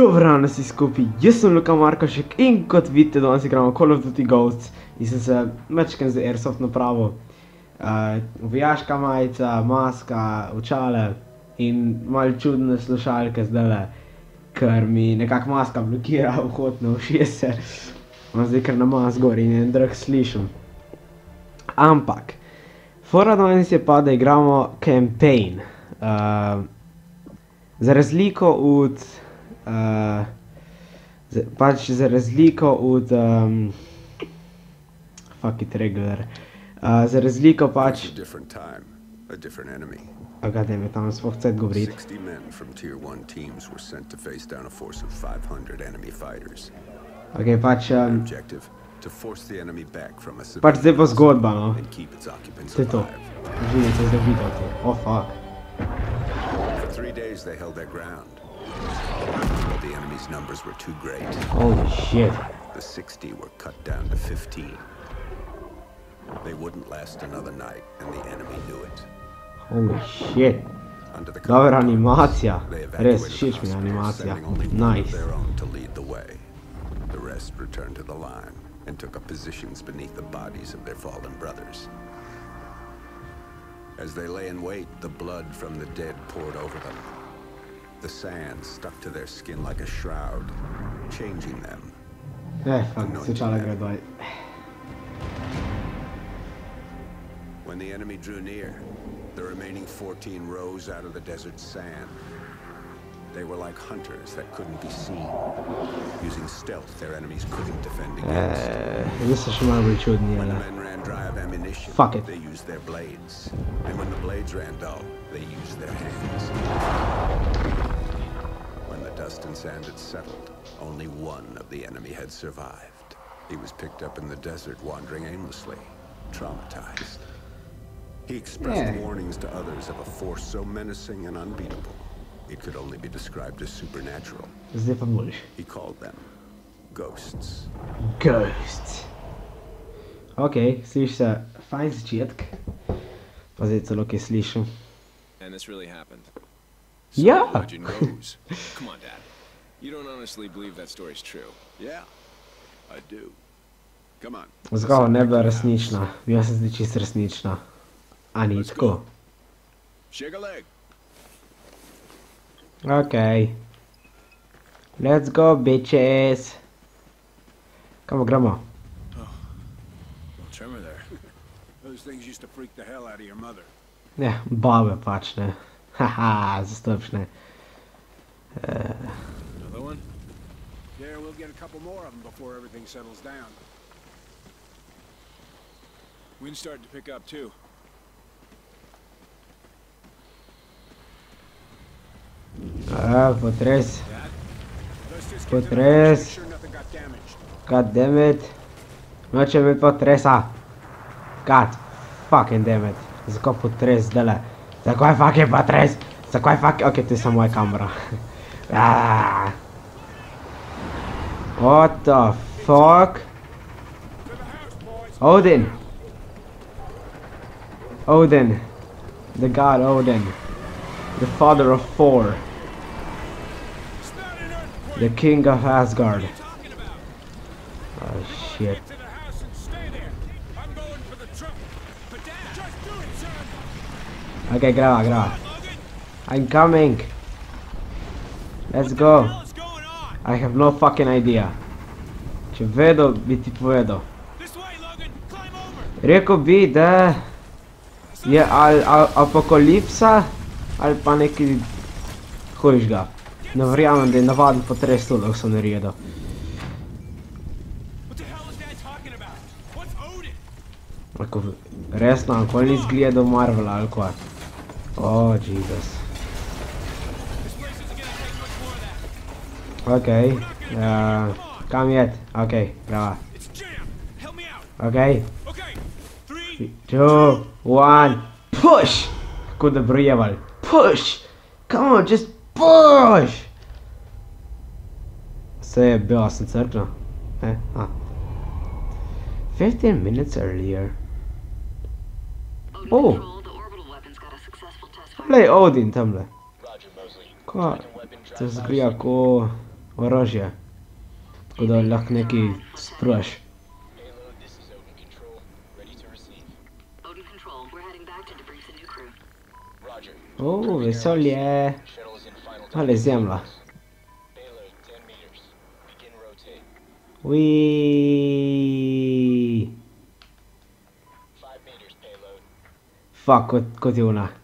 Dobro, dan vsi skupaj, jaz sem Luka Markošek in kot vidite, danes igramo Call of Duty Ghosts in sem se mečken z Airsoft napravil. Uh, vojaška majica, maska, očale in malo čudne slušalke zdajle, ker mi nekako maska blokira vhod na ušese. Imam zdaj kar na mas gor in en drag slišim. Ampak, fora danes je pa, da igramo campaign. Uh, za razliko od uh, za, pač za razliko od um, fuck it regular. Uh, za razliko pač, a different enemy. aga da me tam sploh cel govoriti. 60 men from Tier 1 teams were sent to face down a force of 500 enemy fighters. Ok, pač, um, Objective to force the enemy back from a pač zdaj pa zgodba, no. To je to. alive. Živite zdaj videti. Oh fuck. For three days they held their ground. Enemy's numbers were too great. Holy shit. The 60 were cut down to 15. They wouldn't last another night, and the enemy knew it. Holy shit. Under the Dobra cover. They Res, evacuated the mi je hospital, animacija. sending only one of Nice. their own to lead the way. The rest returned to the line and took up positions beneath the bodies of their fallen brothers. As they lay in wait, the blood from the dead poured over them. The sand stuck to their skin like a shroud, changing them. Eh, fuck, slučala gre dol. When the enemy drew near, the remaining 14 rose out of the desert sand. They were like hunters that couldn't be seen. Using stealth, their enemies couldn't defend against. So še malo When the men ran dry of ammunition, Fuck it. they used their blades. And when the blades ran dull, they used their hands. When the dust and sand had settled, only one of the enemy had survived. He was picked up in the desert, wandering aimlessly, traumatized. He expressed Yeah. warnings to others of a force so menacing and unbeatable, it could only be described as supernatural. Zdaj pa boljš. He called them ghosts. Ghosts. Ok, sliši se fajn začetek. Pa zdaj celo kaj slišim. And this really happened. Yeah. The legend goes. Come on, Dad. You don't honestly believe that story's true. Yeah, I do. Come on. Zgolj ne bila resnična, bila se zdi čisto resnična. A ni tako? Shake a leg. Ok. Let's go, bitches. Kam gremo? Little tremor there. Those things used to freak the hell out of your mother. Ja, babe pač ne. Haha, zastopšne. Another one? Yeah, we'll get a couple more of them before everything settles down. Wind's starting to pick up too. A, potres. Let's just But get to the there's- house, make sure nothing got damaged. God damn it. Noče biti potresa. God fucking damn it. Zakaj potres zdajle? Zakaj fuck je pa tres? Ok, ah. What the fuck? Odin! Odin. The god Odin. The father of four, The king of Asgard. Oh shit. Son! Ok, graba, graba. Logan, I'm coming. Let's go. I have no fucking idea. Če vedel, bi ti povedal. Rekel bi, da je al, al, apokalipsa ali pa neki hujšga. Ne verjamem, da je navaden potres to, da so naredil. Resno, nikoli nisi gledal Marvela ali kaj. Oh, Jesus. Okay. Uh, come yet. Okay, brava. Okay. Three, two, one. Push! Куда приехал? Push! Come on, just push! Say, boss, in circle. 15 minutes earlier. Oh! Play Odin tamle. Ko, to zgry jako orozie. Tako da lahko nekaj spraš. O, vesolje. Ale zemlja. Ui. Fuck, kot, kot.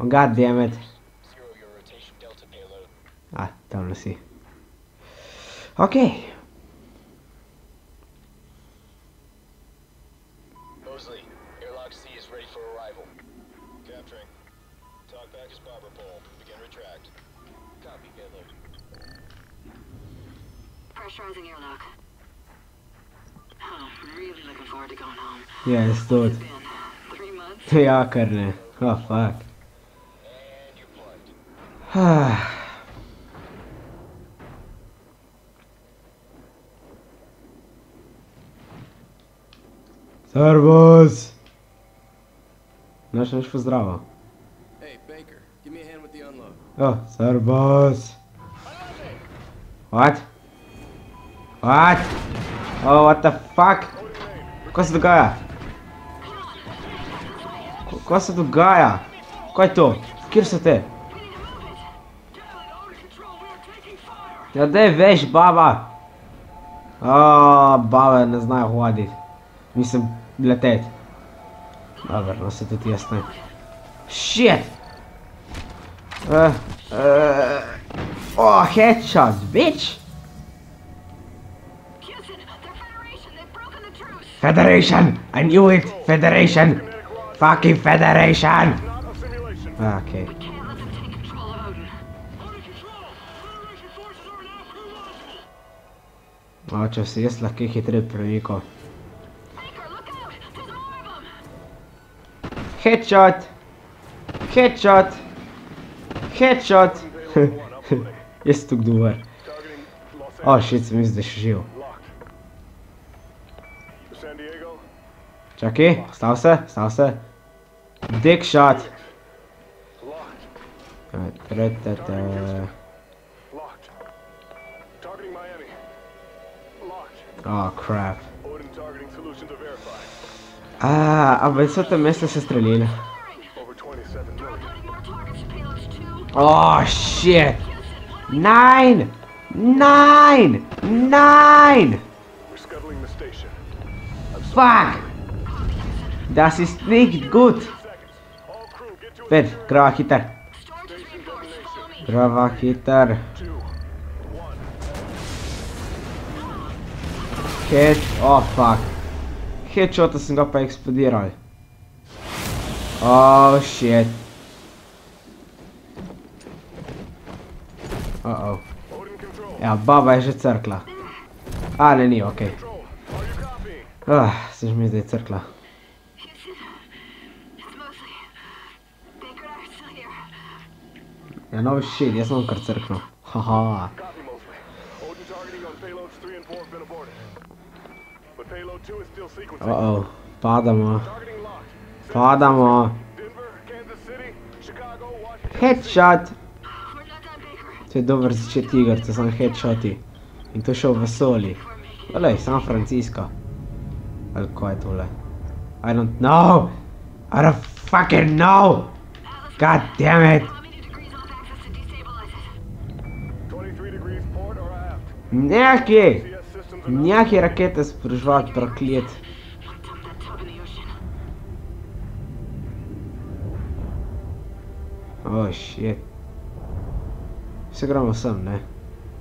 Oh, god damn it. Zero your rotation delta payload. Ah, tamle. Ok. Mosley, airlock C is ready for arrival. Capturing. Talk back is barber pole. Begin retract. Copy payload. Pressurizing airlock. Oh, really looking forward to going home. Yes, dude. It's been three months. ja, kar ne. Oh, fuck. Servus! Naš naš pozdrava. Hey, Baker, give me a hand with the unload. Oh, servus! What? What? Oh, what the fuck? Kaj se dogaja? Kaj se dogaja? Kaj je to? Kjer so te? Къде веш, baba, А, баба, не знае глади. Мислям, летеят. Да, върна се те тия снайпи. Shit! Uh, uh, oh, headshot, bitch! Federation! I knew it! Federation! Fucking Federation! Ah, okay. A, če se jaz lahko hitreje premikal. Headshot! Headshot! Headshot! jaz tu kdovar. O, oh, šit, sem jaz zdaj še živ. Čakaj, stav se, stav se. Dick shot! Tretete... Oh, crap. Ah, a pessoa А, авансата местна сестрелина. Oh, shit! Nine! Nine! Nine! Fuck! Das ist nicht gut! Ben! grava a guitarra. Grava a guitarra. Head, oh fuck. Headshota sem ga pa eksplodiral. Oh shit. Uh oh. Ja, baba je že crkla. A, ne, ni, okej. Copying? Ah, se že mi zdaj crkla. Ja, no shit, jaz sem kar crknil. Haha. Copy, Uh oh. Padamo. Padamo. Headshot! To je dober začet igrice, samo headshoti. In to še v vesolji. Olej, San Francisco. Ali kaj je tole? I don't know! I don't fucking know! God damn it! How Njah je rakete sprožila proklet. Oh, shit. Se gremo sem, ne?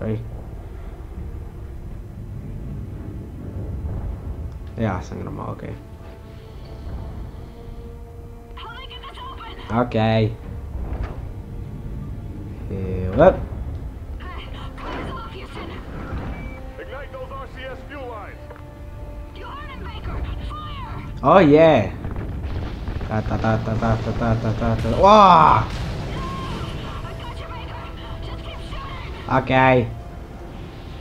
Ej. Ja, sem gremo, okej. Okay. Okay. Heal up. Oh yeah. Ta ta ta ta ta ta ta ta ta ta. Shooting. Okay.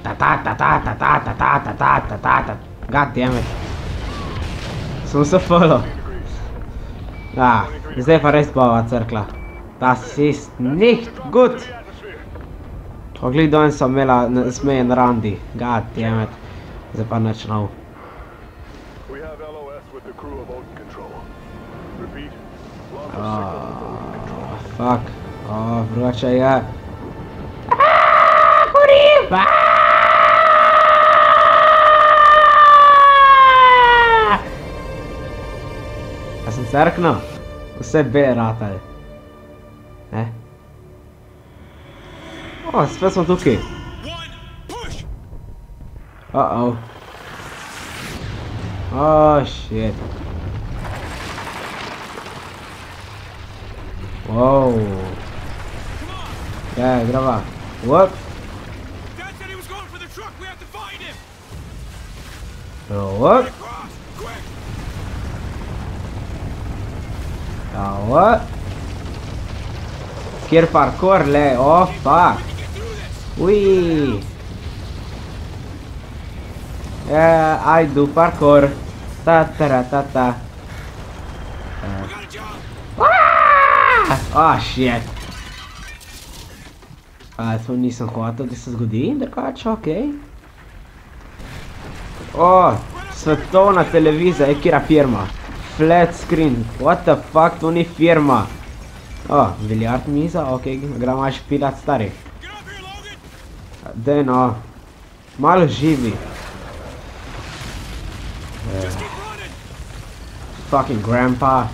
Ta ta ta ta ta ta ta ta ta ta ta ta ta. God damn it. Sem se follow. Ah, zdaj pa res bova crkla. Das ist nicht gut. Ogli danes sem imela smejen randi. God damn it. Zdaj pa nič nov. acho aí a. Ah, ah Coriva! Tá sincero que não? Você é verá, tá? É? Né? Oh, essa pessoa O quê? Uh oh. Oh shit. Whoa é gravar? What? What? Ah, what? Quer parkour, le? Oh. Ui. É, ai do parkour. Tá, tá, tá, tá. Ah! Oh, shit. Ah, Also nicht sofort, das ist gut in der Katsche, okay. Oh, svetovna é je kjera firma. Flat screen, what the fuck, to ni firma. Oh, biljard miza, ok, gremo še pilat starih. Dej no, malo živi. Uh, é. fucking grandpa.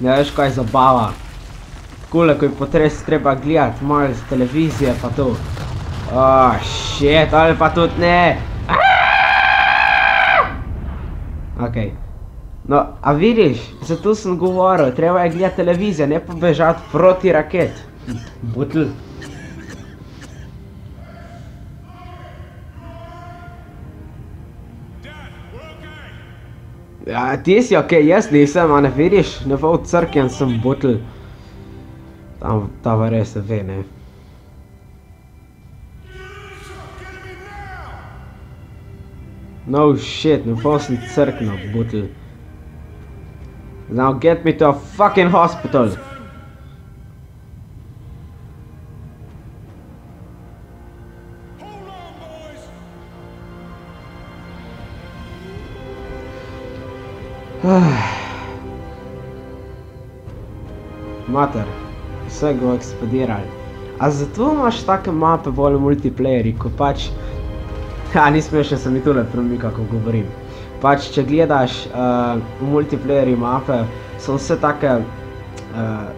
Ne veš kaj zabava. Takole, ko je potres treba gledat, malo z televizije pa to. Oh, shit, ali pa tudi ne. Ok. No, a vidiš, zato sem govoril, treba je gledati televizijo, ne pa bežati proti raket. Butl. Ja, ti si ok, jaz nisem, a ne vidiš, ne bo crkjen sem butl. Tavares essa a? No shit, não fosse certo não, bootle. Now get me to a fucking hospital. Matter. On, boys. Mater, vse go eksplodirali. A zato imaš take mape bolj multiplayeri, ko pač... Ja, ni smešno se mi tule premika, ko govorim. Pač, če gledaš uh, v multiplayeri mape, so vse take... Uh,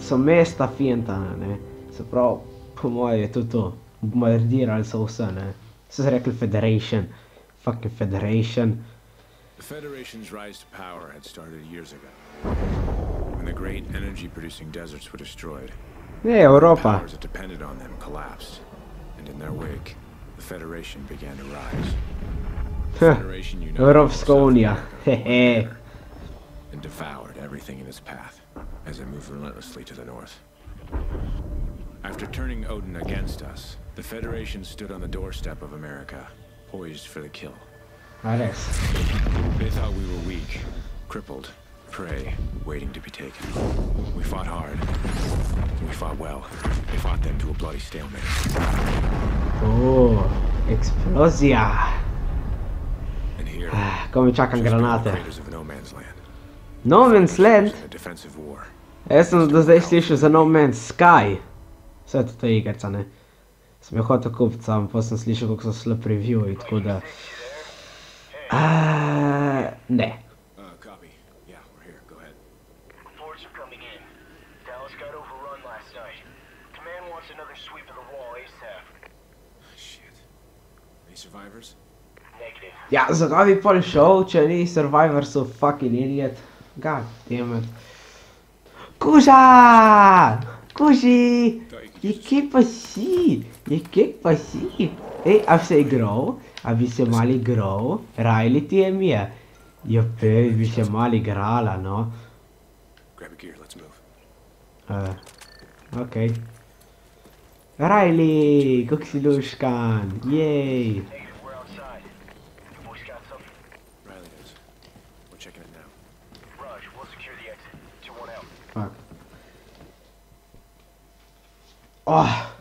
so mesta fintane, ne. Se pravi, po moje je tudi to. Bombardirali so vse, ne. So se rekli Federation. Fucking Federation. The Federation's rise to power had started years ago. When the great energy producing deserts were destroyed, Ne, Evropa. powers that depended on them collapsed. And in their wake, the Federation began to rise. Federation united Evropska South unija. America in one Hehe. and devoured everything in its path as it moved relentlessly to the north. After turning Odin against us, the Federation stood on the doorstep of America, poised for the kill. A res. They thought we were weak, crippled, prey, waiting to be taken. We fought hard. We fought well. They fought them to a bloody stalemate. O, eksplozija. And here, Ah, čakam just beyond the granate. craters of no man's land. No Man's Land? A defensive war. Jaz sem do zdaj slišal za No Man's Sky. Vse to to igrica, ne. Sem jo hotel kupiti, sam pa sem slišal, kako so slab reviewi, tako da... Uh, ne. Uh, copy. Yeah, we're here. Go ahead. Reports are coming in. Dallas got overrun last night. Command wants another sweep of the wall ASAP. Shit. Any survivors? Ja, zakaj bi pol šel, če ni Survivor so fucking idiot? God damn it. Kuža! Kuži! Je kje pa si? Je kje pa si? Ej, a bi se igral? A bi se mal igral? Riley ti je mi je. Ja, pe, bi se mal igrala, no. Grab a gear. Let's move. Uh, ok. Riley, kako si luškan? Jej! Negative, we're outside. You boys got something? Riley does. We're checking it now. Raj, we'll secure the exit. 2-1 out. Fuck. Oh.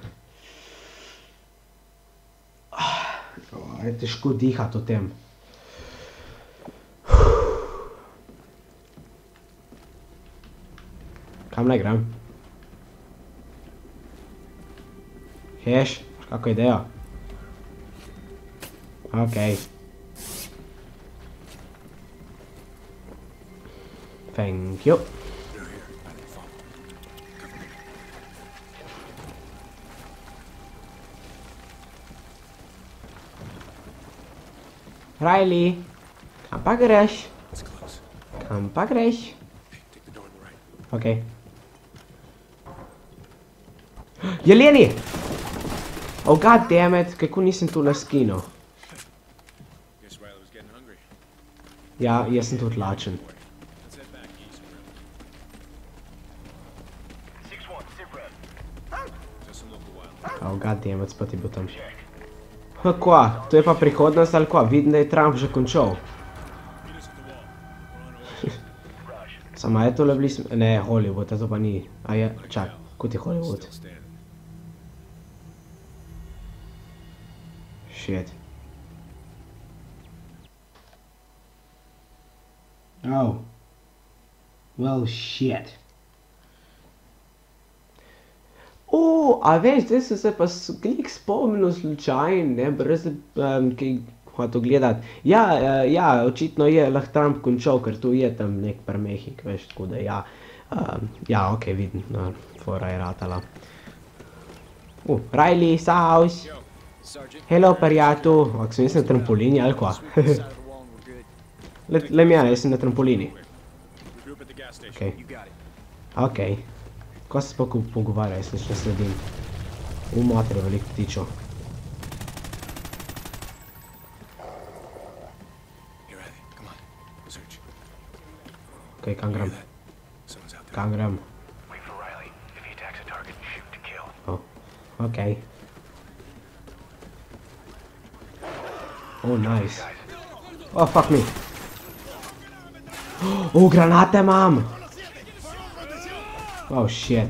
Oh, je težko dihati o tem. Kam naj grem? Heš, kako idejo? Okej. Thank you. Riley, kam pa greš? Kam pa greš? Okej. Jeleni! Oh god damn it, kako nisem tu na skinu. Guess Riley was getting hungry. Ja, jaz sem tudi lačen. Let's head back east. 6-1, sit rep. Just some local wild. Oh god damn it, spet je bil tam. Ha, kva, to je pa prihodnost ali kva, vidim, da je Trump že končal. Samo je tole bili sm... Ne, Hollywood, a to pa ni. A je, čak, kot je Hollywood. Shit. Oh. Well, shit. O, a veš, zdaj sem se pa klik spomnil slučajno, ne, brez da um, kaj hotel gledati. Ja, uh, ja, očitno je lahko Trump končal, ker tu je tam nek prmehik, veš, tako da ja. Um, ja, ok, vidim, no, fora je ratala. Uh, Riley, Saus. Hello, prijatelj. Ak sem jaz na trampolini ali kva? Le, le mi jaz sem na trampolini. It. Ok. Ko se pa pogovarjaj, jaz ne sledim. V matere veliko ptičev. Okej, okay, kam gram? Kam gram? Oh. Okay. Oh, nice. Oh, fuck me. Oh, granate imam! Oh, shit.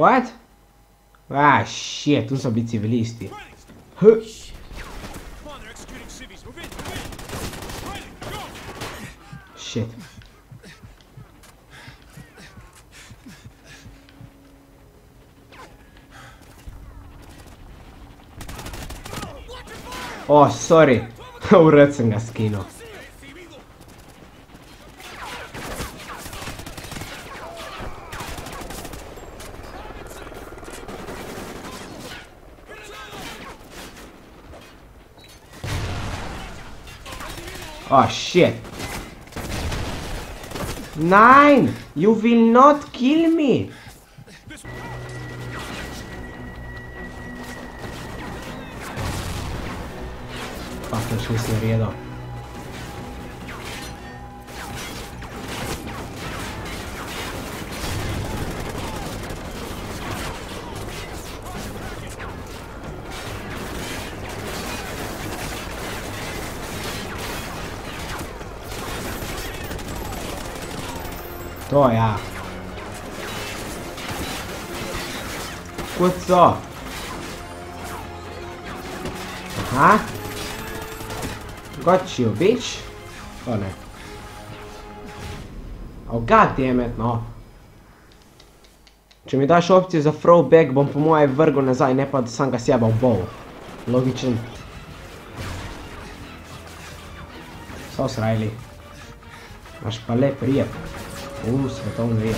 What? Ah, shit, tu sono civilisti. Huh. Shit. Oh, sorry. Urât să-mi schino. Oh, shit. Nine! You will not kill me! Fuck, nič nisem naredil. To ja. Kud so? Aha. Got you, bitch. O ne. Oh, god damn it, no. Če mi daš opcijo za throwback, bom po moje vrgel nazaj, ne pa da sam ga sjebal bol. Logičen. Sos Riley. Imaš pa lep rijep. U, svetovni rijep.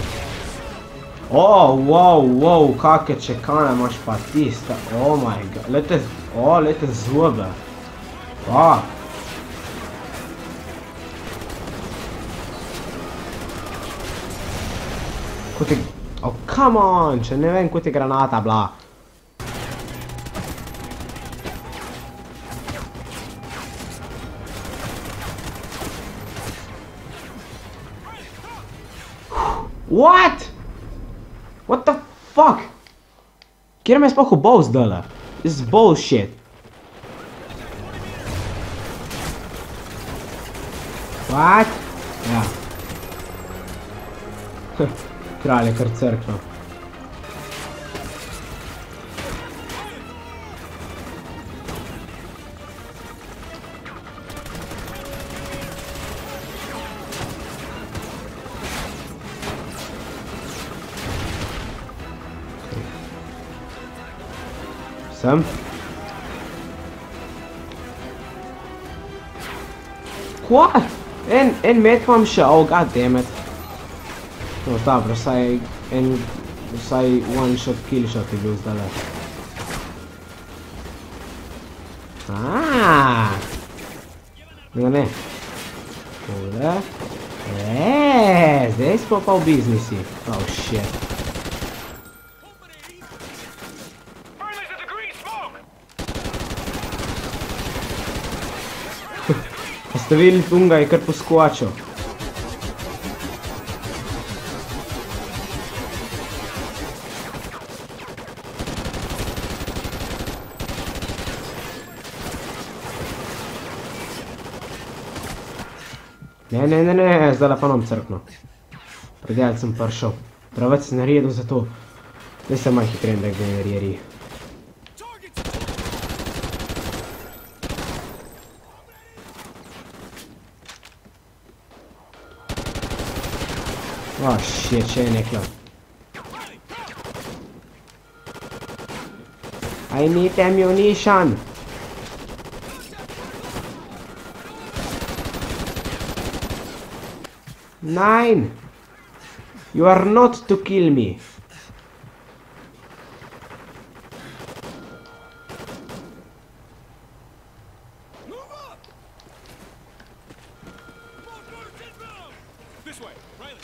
O, wow, wow, kakve čekane imaš pa ti, sta, oh my god, lete, o, lete zobe. Fuck. Kot je, oh, come on, če ne vem, kot je granata bila. What? What the fuck? Kjer me je sploh obol zdajle? This is bullshit. What? Ja. Kralj je kar crkno. Awesome. What? And and mid from show. Oh god damn it. No stop. Rasai in Rasai one shot kill shot to lose the left. Ah. Gane. Over there. Yes, this proper businessy. Oh shit. Ste videli, Tunga je kar poskočil. Ne, ne, ne, ne, zdaj pa nam crkno. Predajal sem prišel. Sem naredil za to. Zdaj sem malo hitreje, da generiri. Oh shit. I need ammunition. Nine. You are not to kill me. This way, Riley.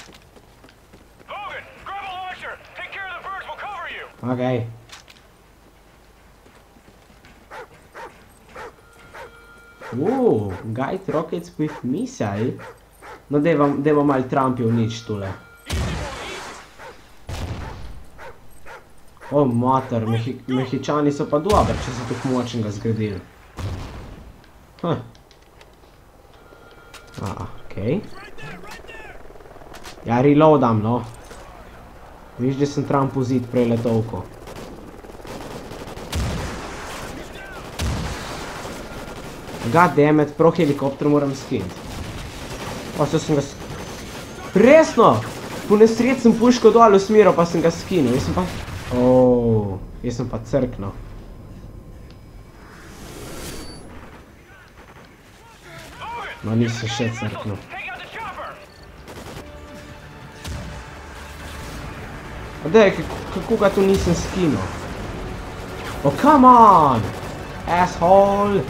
Logan, grab a launcher! Take care of the birds, we'll cover you! Okay. Ooh, guide rockets with missile. No, deva, deva mal Trump unič tule. O, mater, Mehi Mehičani so pa dobri, če so tako močnega zgradili. Huh. A, okej. Ja, reloadam, no. Viš, da sem Trumpu zid prej letovko. God damn it, prav helikopter moram skiniti. O, se sem ga sk... Resno! Po nesred sem puško dol usmeril, pa sem ga skinil. Jaz sem pa... Oh, jaz sem pa crknil. No, nisem še crknil. Kako, kako ga tu nisem skinil? Oh, come on! Asshole!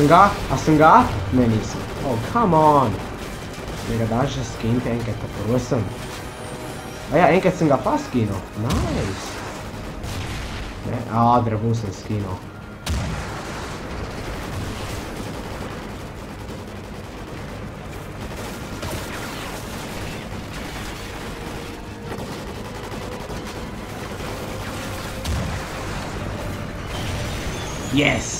Astunga? Astunga? Nanisu. Oh, come on. Mega Dash skin tank at the person. Ah ja, enkrat sem ga pa skinil. Nice. Ah, der drevo sem skinil. Yes!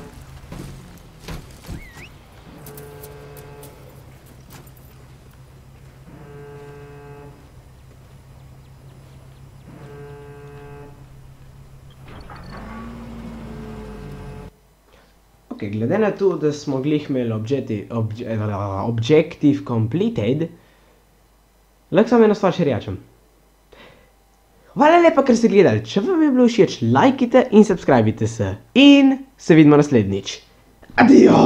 Ok, glede na to, da smo glih imeli objeti, obje, uh, objective completed, lahko samo eno stvar še rečem. Hvala lepa, ker ste gledali. Če vam je bilo všeč, lajkite in subskrbite se. In se vidimo naslednjič. Adijo!